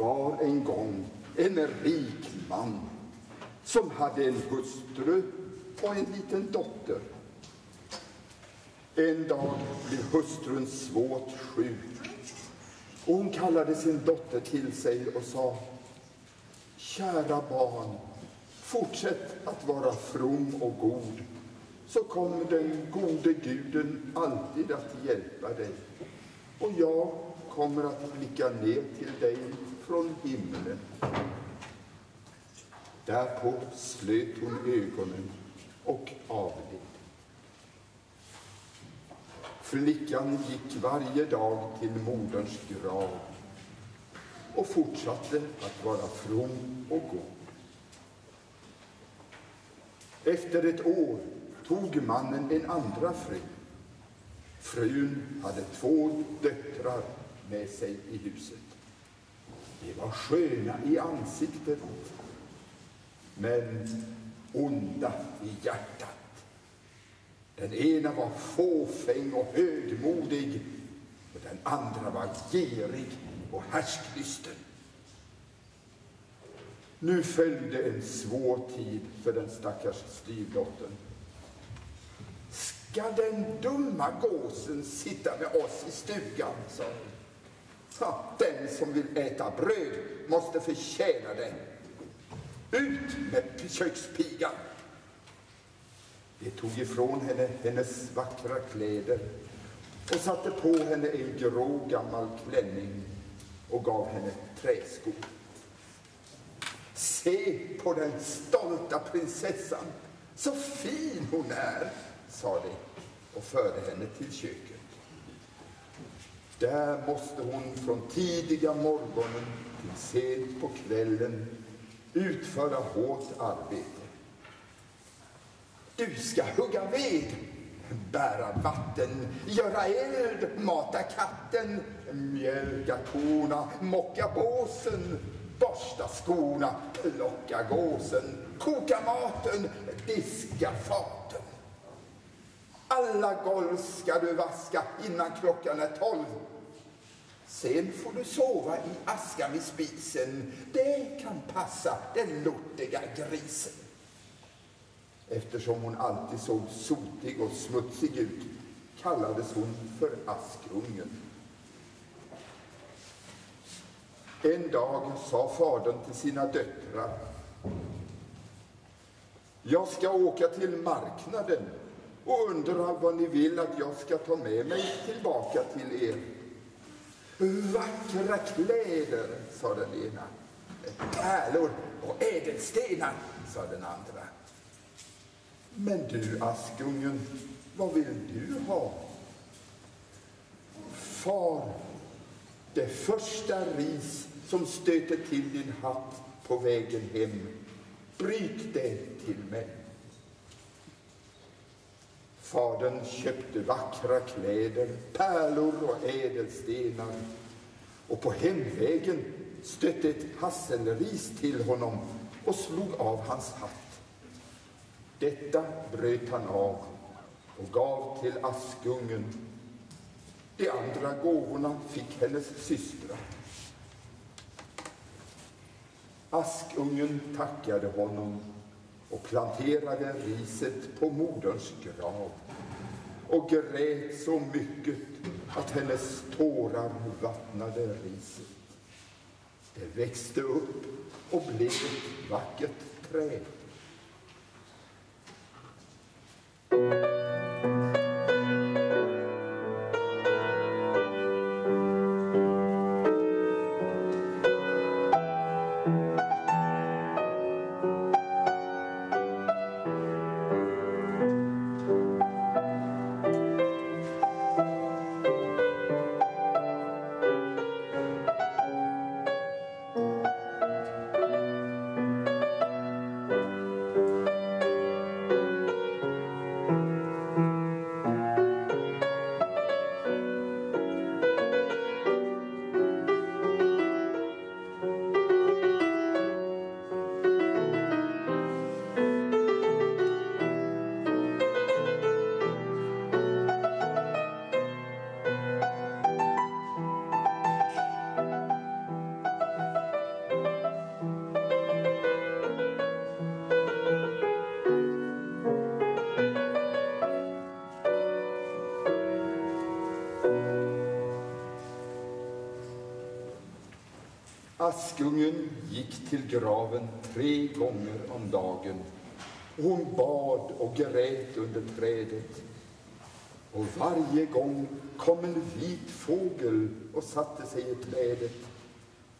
var en gång en rik man som hade en hustru och en liten dotter. En dag blev hustrun svårt sjuk och hon kallade sin dotter till sig och sa Kära barn, fortsätt att vara from och god så kommer den gode guden alltid att hjälpa dig. Och jag kommer att blicka ner till dig från himlen. Därpå slöt hon ögonen och avled. Flickan gick varje dag till moderns grav och fortsatte att vara from och god. Efter ett år tog mannen en andra fru. Frun hade två döttrar med sig i huset. De var sköna i ansiktet, men onda i hjärtat. Den ena var fåfäng och högmodig och den andra var girig och härsklysten. Nu följde en svår tid för den stackars styvdottern. Ska den dumma gåsen sitta med oss i stugan, sa hon sa den som vill äta bröd måste förtjäna det. Ut med kökspigan! De tog ifrån henne hennes vackra kläder och satte på henne en grå gammal klänning och gav henne träskor. Se på den stolta prinsessan, så fin hon är, sa de och förde henne till köket. Där måste hon från tidiga morgonen till sent på kvällen utföra hårt arbete. Du ska hugga ved, bära vatten, göra eld, mata katten, mjölka korna, mocka båsen, borsta skorna, plocka gåsen, koka maten, diska faten. Alla golv ska du vaska innan klockan är tolv. Sen får du sova i askan vid spisen. Det kan passa den lortiga grisen. Eftersom hon alltid såg sotig och smutsig ut kallades hon för Askungen. En dag sa fadern till sina döttrar Jag ska åka till marknaden och undrar vad ni vill att jag ska ta med mig tillbaka till er. Vackra kläder, sa den ena. Pärlor och ädelstenar, sa den andra. Men du, Askungen, vad vill du ha? Far, det första ris som stöter till din hatt på vägen hem, bryt det till mig. Fadern köpte vackra kläder, pärlor och ädelstenar och på hemvägen stötte ett hasselris till honom och slog av hans hatt. Detta bröt han av och gav till Askungen. De andra gåvorna fick hennes systrar. Askungen tackade honom och planterade riset på moderns grav och grät så mycket att hennes tårar vattnade riset. Det växte upp och blev ett vackert träd. Askungen gick till graven tre gånger om dagen. Hon bad och grät under trädet. Och varje gång kom en vit fågel och satte sig i trädet.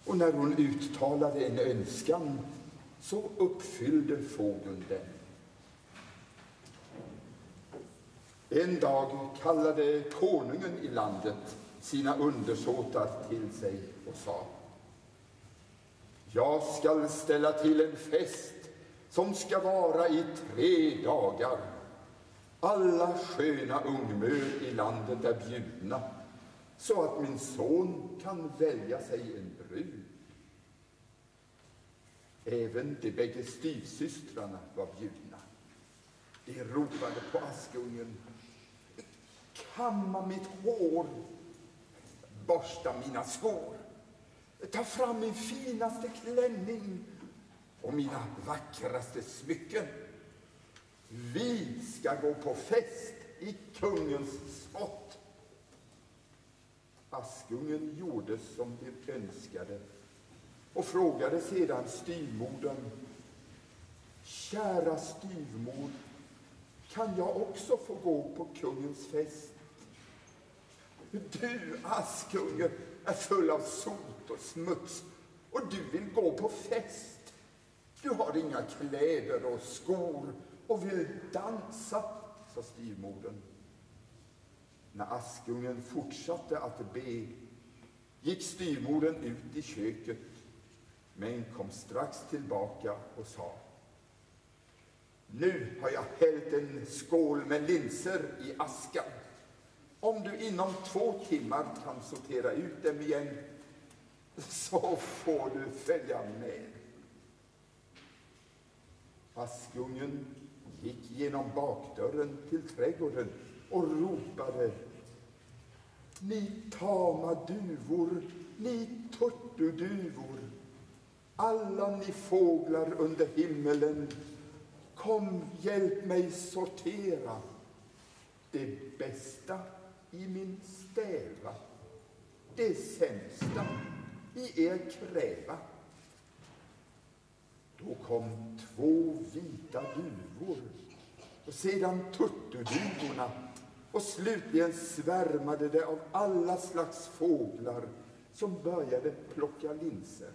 Och när hon uttalade en önskan så uppfyllde fågeln den. En dag kallade konungen i landet sina undersåtar till sig och sa jag skall ställa till en fest som ska vara i tre dagar. Alla sköna ungmör i landet är bjudna så att min son kan välja sig en brud. Även de bägge styvsystrarna var bjudna. De ropade på Askungen. Kamma mitt hår, borsta mina skor, ta fram min finaste klänning och mina vackraste smycken. Vi ska gå på fest i kungens slott. Askungen gjorde som de önskade och frågade sedan styvmodern. Kära styvmor, kan jag också få gå på kungens fest? Du, Askungen, är full av sot och smuts och du vill gå på fest. Du har inga kläder och skor och vill dansa, sa styvmodern. När Askungen fortsatte att be gick styvmodern ut i köket men kom strax tillbaka och sa Nu har jag hällt en skål med linser i askan. Om du inom två timmar kan sortera ut dem igen så får du följa med. Askungen gick genom bakdörren till trädgården och ropade Ni tama duvor, ni turturduvor, alla ni fåglar under himmelen, kom, hjälp mig sortera det bästa i min stäva, det sämsta i er kräva. Då kom två vita duvor och sedan turturduvorna och slutligen svärmade det av alla slags fåglar som började plocka linser.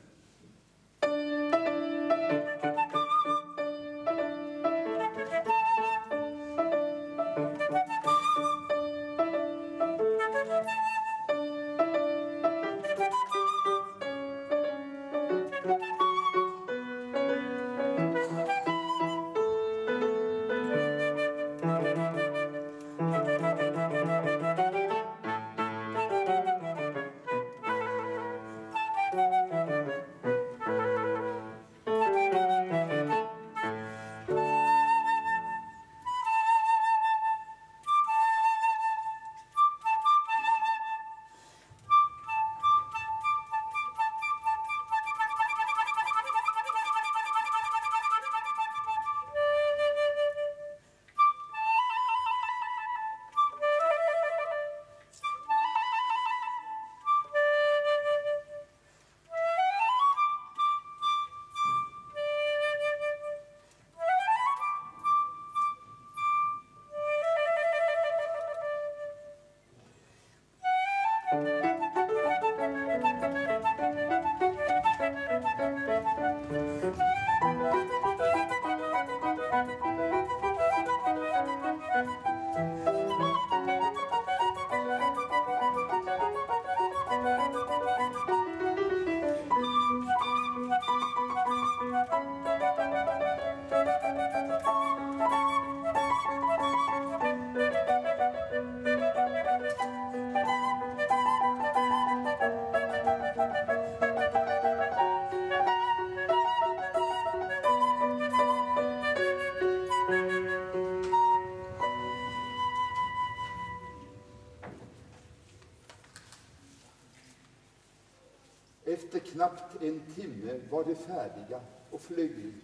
En timme var de färdiga och flög ut.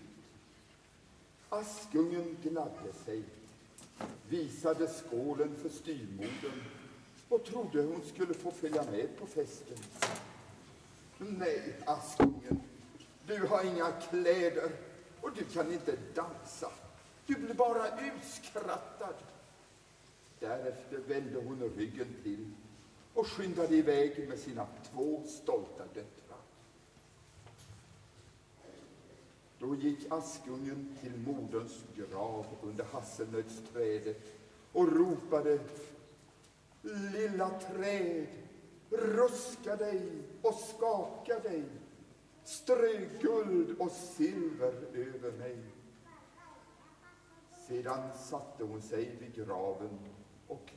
Askungen gladde sig, visade skålen för styrmodern och trodde hon skulle få följa med på festen. Nej, Askungen, du har inga kläder och du kan inte dansa. Du blir bara utskrattad. Därefter vände hon ryggen till och skyndade iväg med sina två stolta döttrar. Då gick Askungen till moderns grav under hasselnötsträdet och ropade Lilla träd, ruska dig och skaka dig, strö guld och silver över mig. Sedan satte hon sig vid graven och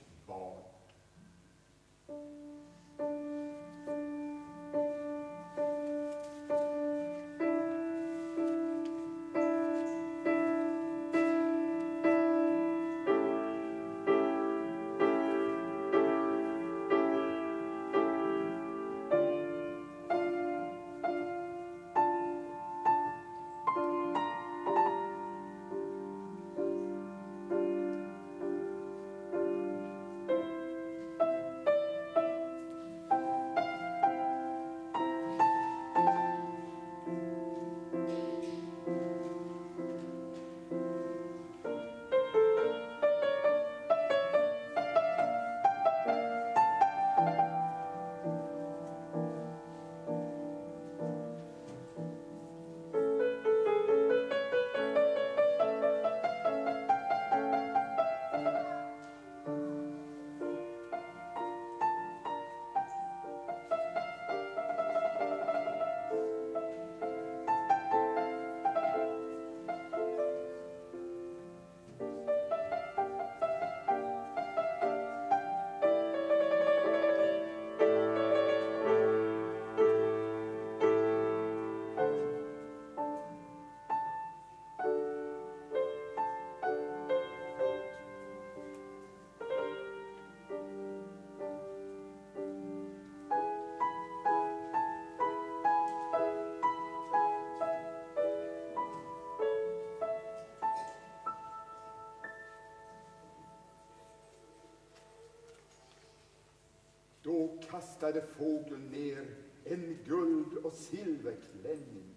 kastade fågeln ner en guld och silverklänning.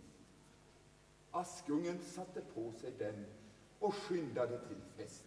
Askungen satte på sig den och skyndade till festen.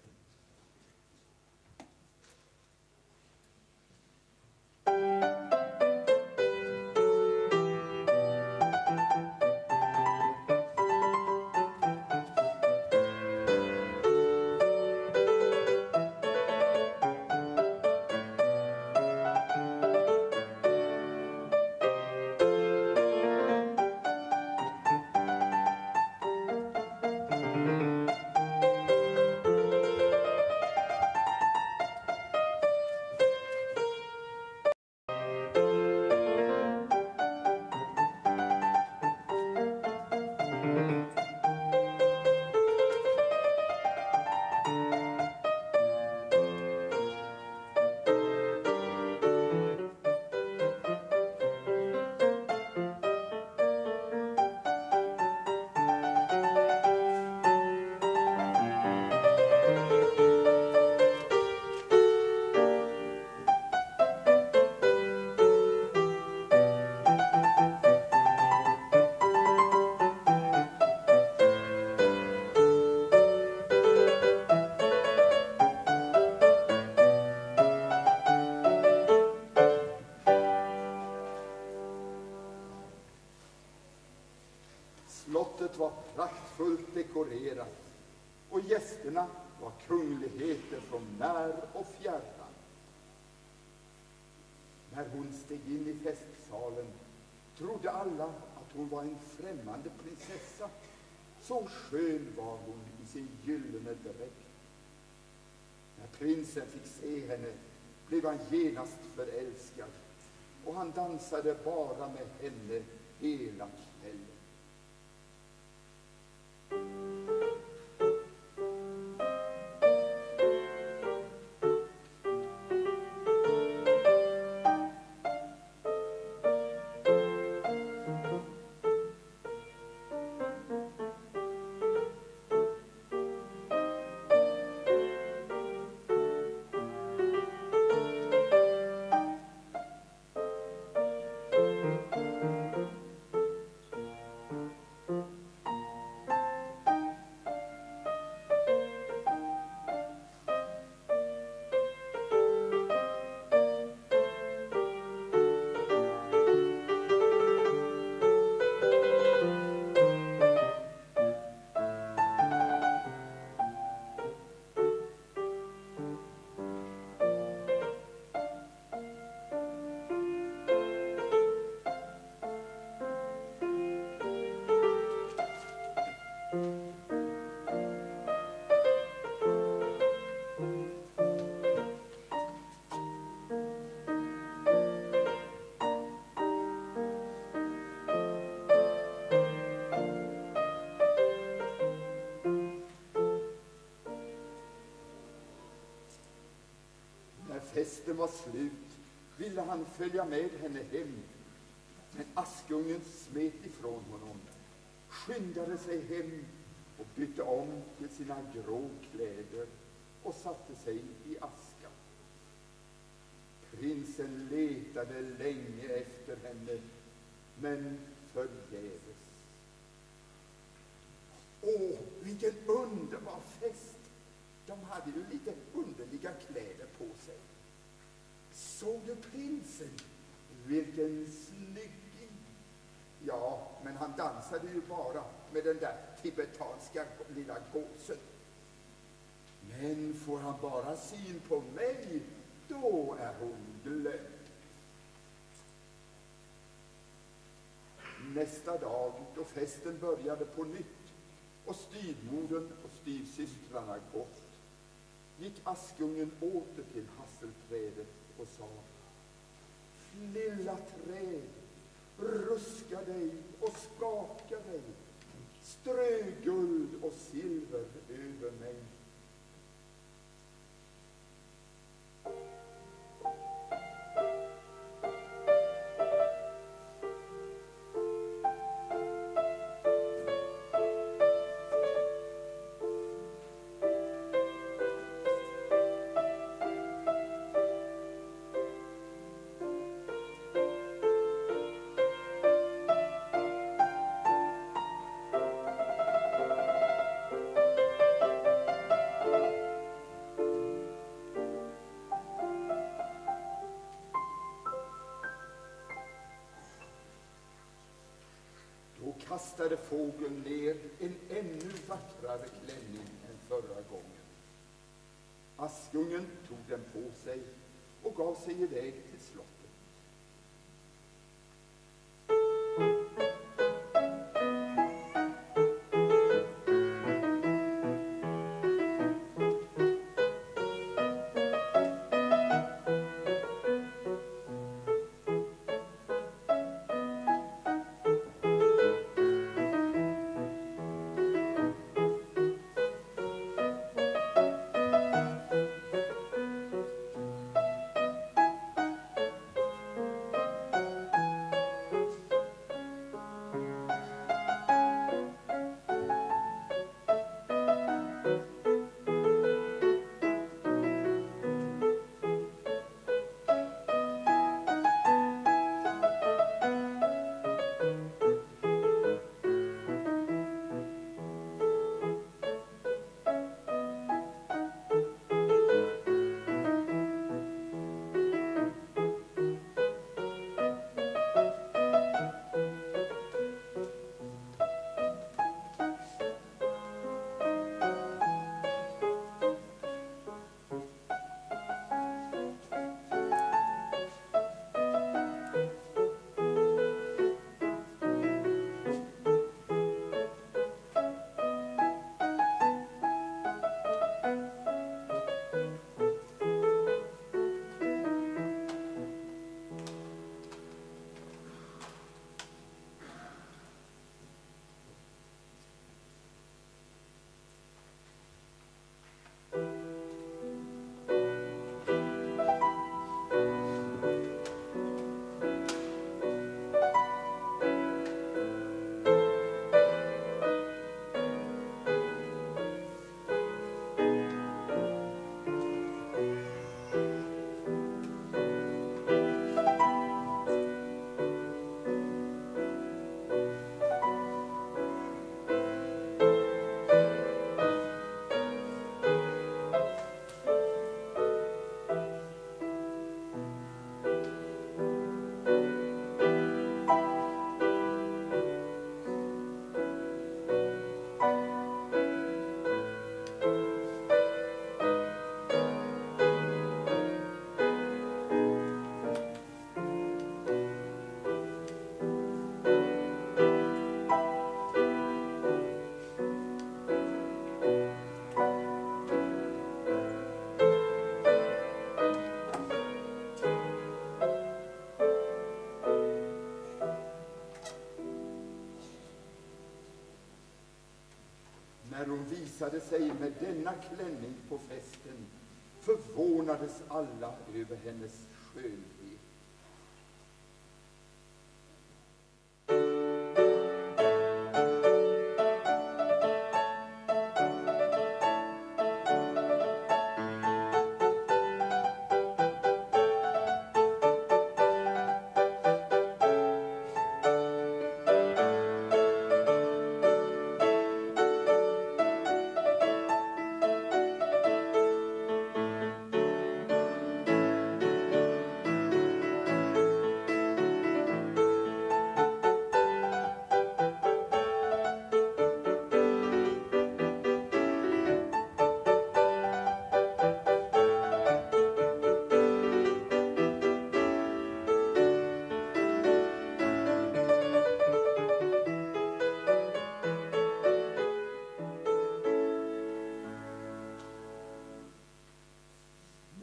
Praktfullt dekorerat och gästerna var kungligheter från när och fjärran. När hon steg in i festsalen trodde alla att hon var en främmande prinsessa. Så skön var hon i sin gyllene dräkt. När prinsen fick se henne blev han genast förälskad och han dansade bara med henne hela kvällen. Festen var slut ville han följa med henne hem. Men Askungen smet ifrån honom, skyndade sig hem och bytte om till sina grå kläder och satte sig i aska. Prinsen letade länge efter henne, men förgäves. Åh, vilken underbar fest! De hade ju lite underliga kläder på sig. Såg du prinsen? Vilken snygging! Ja, men han dansade ju bara med den där tibetanska lilla gåsen. Men får han bara syn på mig, då är hon glömd. Nästa dag, då festen började på nytt och styvmodern och styvsystrarna gått, gick Askungen åter till hasselträdet och sa Lilla träd, ruska dig och skaka dig, strö guld och silver över mig. Kastade fågeln ner en ännu vackrare klänning än förra gången. Askungen tog den på sig och gav sig iväg till slottet. När hon visade sig med denna klänning på festen förvånades alla över hennes skönhet.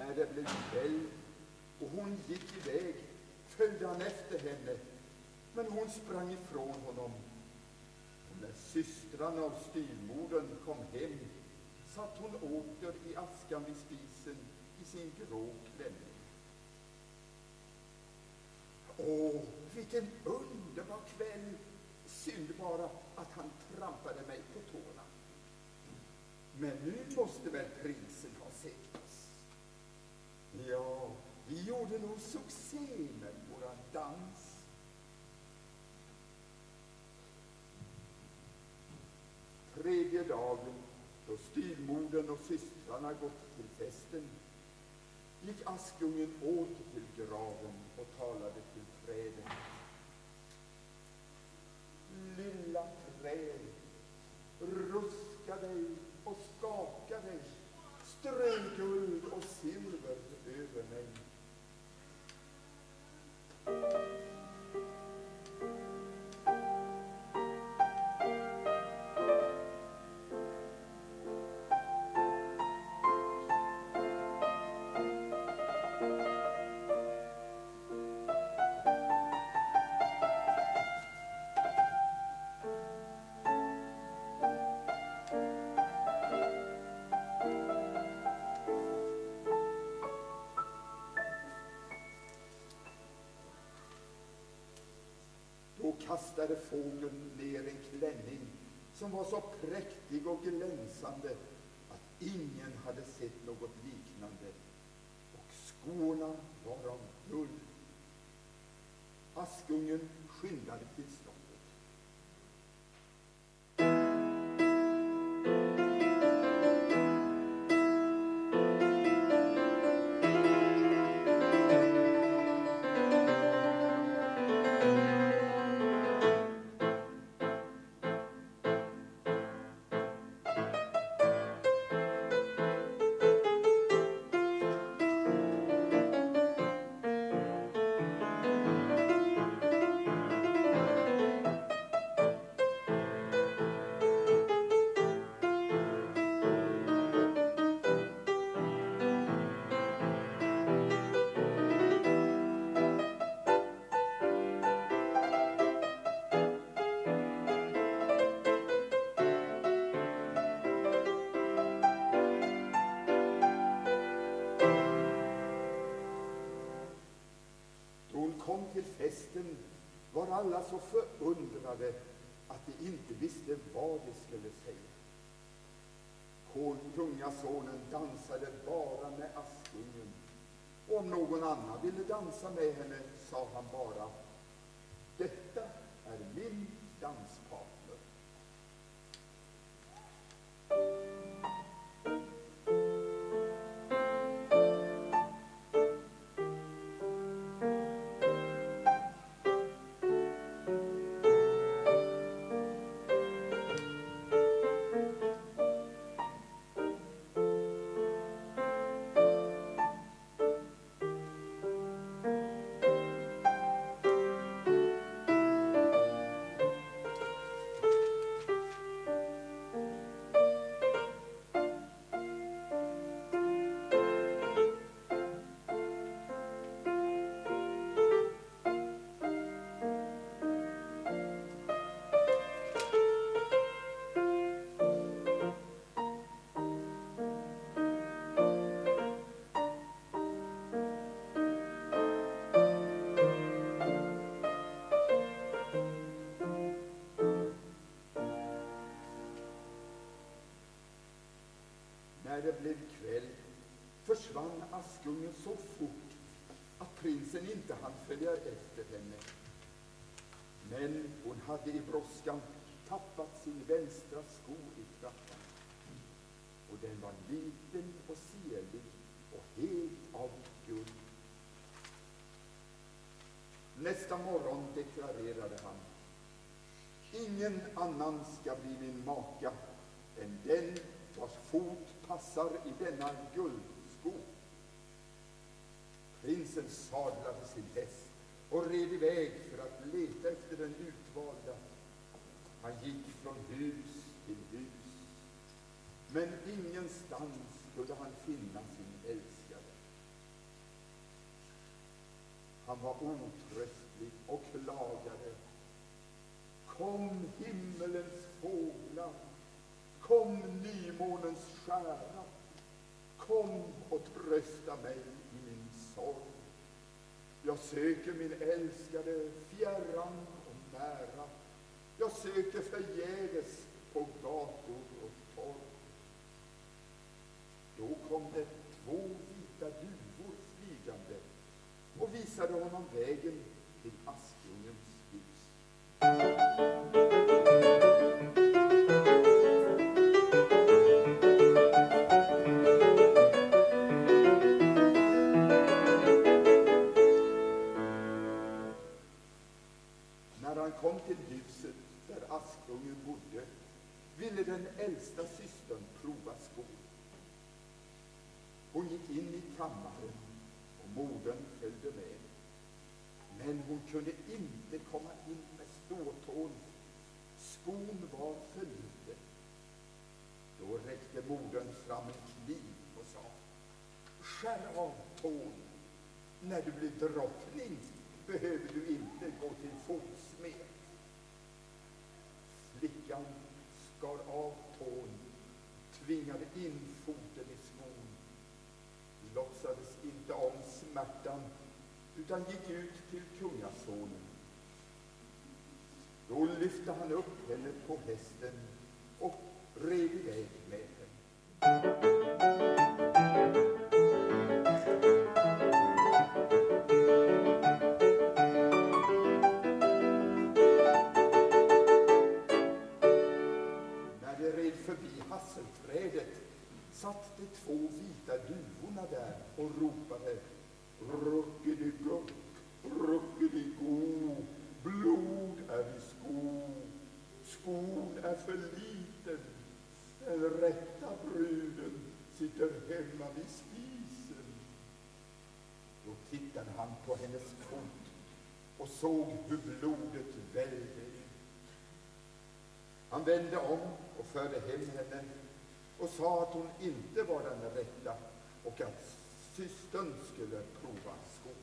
När det blev kväll och hon gick iväg följde han efter henne, men hon sprang ifrån honom. Och när systrarna och styvmodern kom hem satt hon åter i askan vid spisen i sin grå klänning. Åh, vilken underbar kväll! Synd bara att han trampade mig på tårna. Men nu måste väl prinsen ha Ja, vi gjorde nog succé med våra dans. Tredje dagen, då styvmodern och systrarna gått till festen, gick Askungen åter till graven och talade till träden lilla träd, ruska dig och skaka dig, strö guld och silver över kastade fågeln ner en klänning som var så präktig och glänsande att ingen hade sett något liknande, och skorna var av guld. Askungen skyndade till alla så förundrade att de inte visste vad de skulle säga. Kungasonen dansade bara med Askungen. Och om någon annan ville dansa med henne sa han bara När det blev kväll försvann Askungen så fort att prinsen inte hann följa efter henne. Men hon hade i brådskan tappat sin vänstra sko i trappan. Och den var liten och selig och helt av guld. Nästa morgon deklarerade han Ingen annan ska bli min maka än den vars fot passar i denna guldsko. Prinsen sadlade sin häst och red iväg för att leta efter den utvalda. Han gick från hus till hus, men ingenstans skulle han finna sin älskade. Han var otröstlig och klagade. Kom himmelens fåglar, kom nymånens stjärna, kom och trösta mig i min sorg. Jag söker min älskade fjärran och nära. Jag söker förgäves på gator och torg. Då kom det två vita duvor flygande och visade honom vägen till Askungens hus. Askungen bodde ville den äldsta systern prova skon. Hon gick in i kammaren och modern följde med. Men hon kunde inte komma in med ståtån. Skon var för liten. Då räckte modern fram en kniv och sa Skär av tån. När du blir drottning behöver du inte gå till fotsmed. Flickan skar av tån, tvingade in foten i skon, låtsades inte om smärtan utan gick ut till kungasonen. Då lyfte han upp henne på hästen och red iväg med henne. Han vände om och förde hem henne och sa att hon inte var den rätta och att systern skulle prova skon.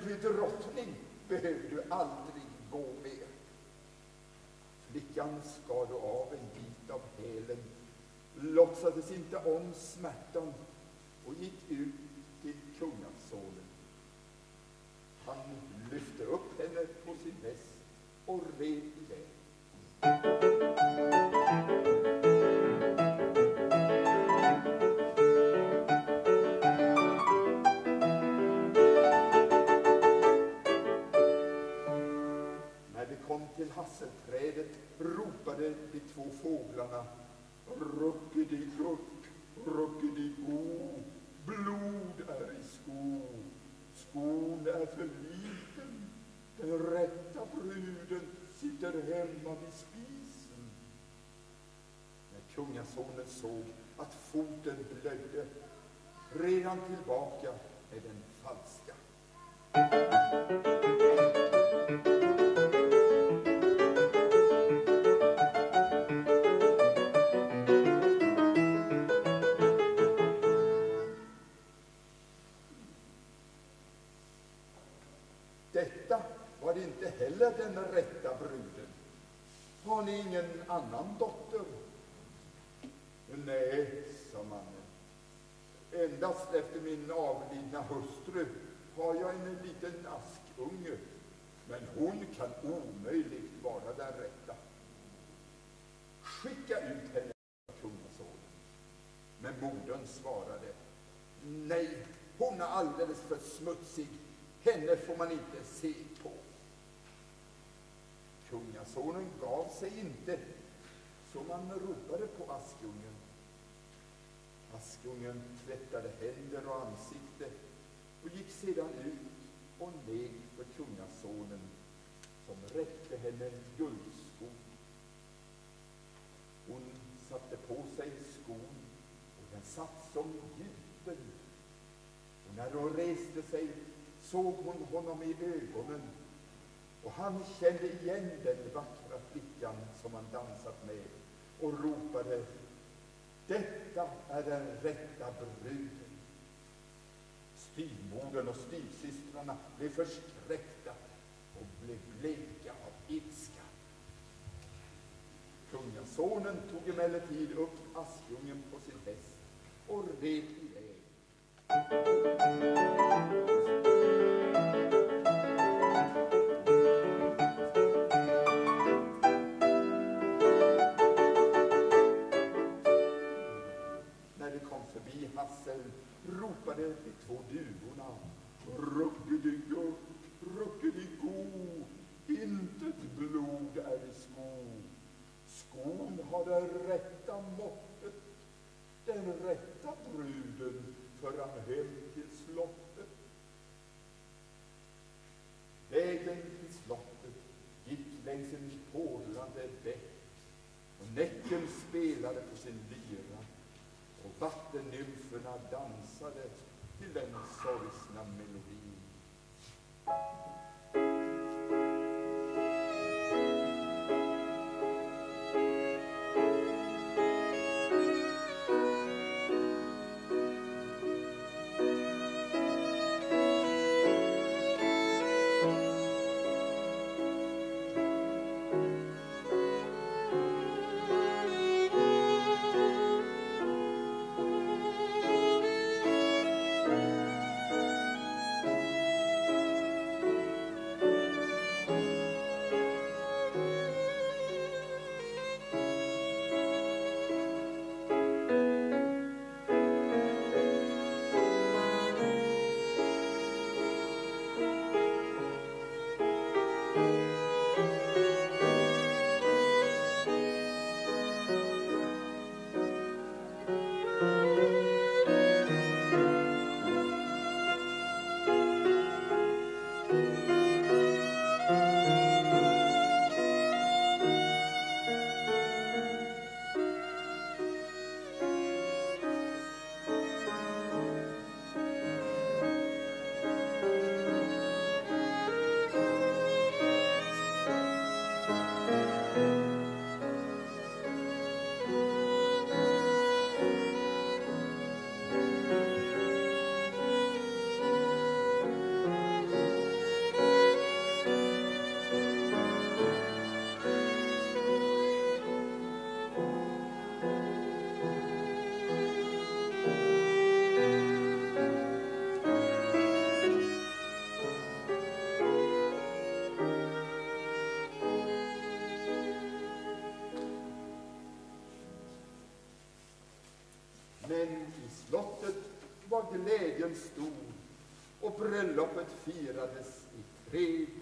Du blir drottning behöver du aldrig gå mer. Flickan skar då av en bit av hälen, låtsades inte om smärtan och gick ut till kungasonen. Han lyfte upp henne på sin häst och red Ruckedigock, ruckedigo, blod är i sko, skon är för liten, den rätta bruden sitter hemma vid spisen. När kungasonen såg att foten blödde red han tillbaka med den falska. En annan dotter? Nej, sa mannen. Endast efter min avlidna hustru har jag en liten askunge, men hon kan omöjligt vara den rätta. Skicka ut henne, sa kungasonen. Men modern svarade, nej, hon är alldeles för smutsig. Henne får man inte se på. Kungasonen gav sig inte, så man ropade på Askungen. Askungen tvättade händer och ansikte och gick sedan ut och led för kungasonen som räckte henne guldskor. Hon satte på sig skon och den satt som gjuten. Och när hon reste sig såg hon honom i ögonen och han kände igen den vackra flickan som han dansat med och ropade Detta är den rätta bruden. Styvmodern och styvsystrarna blev förskräckta och blev bleka av ilska. Kungasonen tog emellertid upp Askungen på sin häst och red iväg. Rätta måttet, den rätta bruden för han hem till slottet. Vägen till slottet gick längs en porlande bäck och Näcken spelade på sin lyra och vattennymferna dansade till den sorgsna melodin. Slottet var glädjen stor och bröllopet firades i fred.